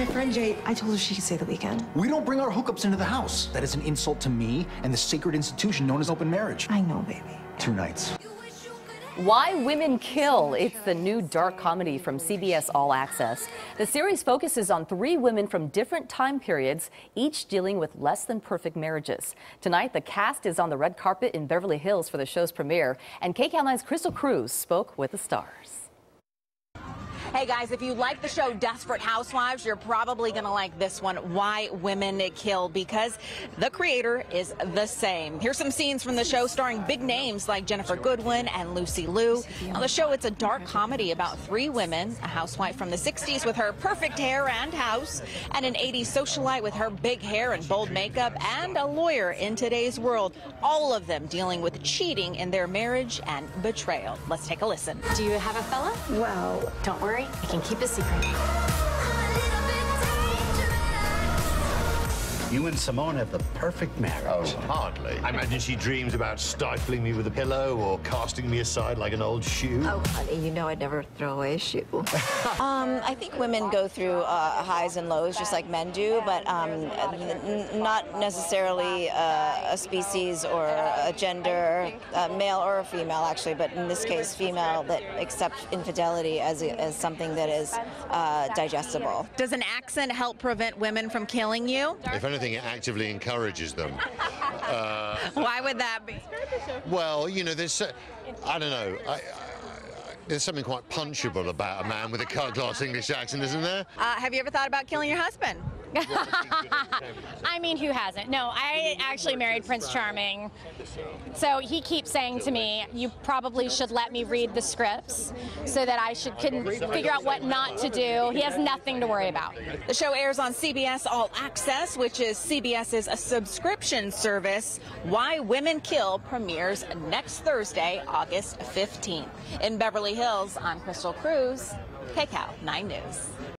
My friend Jay, I told her she could stay the weekend. We don't bring our hookups into the house. That is an insult to me and the sacred institution known as open marriage. I know, baby. Two nights. Why Women Kill. It's the new dark comedy from CBS All Access. The series focuses on three women from different time periods, each dealing with less than perfect marriages. Tonight, the cast is on the red carpet in Beverly Hills for the show's premiere, and KCAL 9's Crystal Cruz spoke with the stars. Hey guys, if you like the show Desperate Housewives, you're probably going to like this one, Why Women Kill, because the creator is the same. Here's some scenes from the show starring big names like Ginnifer Goodwin and Lucy Liu. On the show, it's a dark comedy about three women, a housewife from the 60s with her perfect hair and house, and an 80s socialite with her big hair and bold makeup, and a lawyer in today's world. All of them dealing with cheating in their marriage and betrayal. Let's take a listen. Do you have a fella? Well, Don't worry, I can keep a secret. You and Simone have the perfect marriage. Oh, hardly. I imagine she dreams about stifling me with a pillow or casting me aside like an old shoe. Oh, honey, you know I'd never throw away a shoe. Um, I think women go through uh, highs and lows just like men do, but um, n- not necessarily uh, a species or a gender, uh, male or a female, actually, but in this case, female that accepts infidelity as, as something that is uh, digestible. Does an accent help prevent women from killing you? If anything, it actively encourages them. Uh, Why would that be? well, you know, there's, uh, I don't know. I, I, there's something quite punchable about a man with a cut-glass English accent, isn't there? Uh, have you ever thought about killing your husband? I mean, who hasn't? No, I actually married Prince Charming. So he keeps saying to me, you probably should let me read the scripts so that I should can figure out what not to do. He has nothing to worry about. The show airs on CBS All Access, which is CBS's a subscription service. Why Women Kill premieres next Thursday, August 15th. In Beverly Hills, I'm Crystal Cruz, KCAL 9 News.